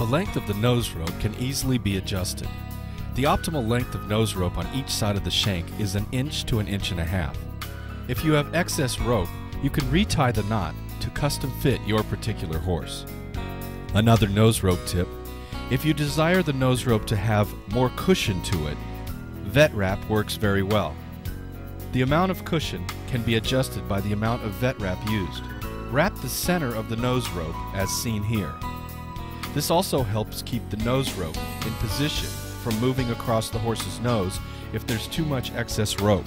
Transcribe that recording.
The length of the nose rope can easily be adjusted. The optimal length of nose rope on each side of the shank is an inch to an inch and a half. If you have excess rope, you can retie the knot to custom fit your particular horse. Another nose rope tip if you desire the nose rope to have more cushion to it, vet wrap works very well. The amount of cushion can be adjusted by the amount of vet wrap used. Wrap the center of the nose rope as seen here. This also helps keep the nose rope in position from moving across the horse's nose if there's too much excess rope.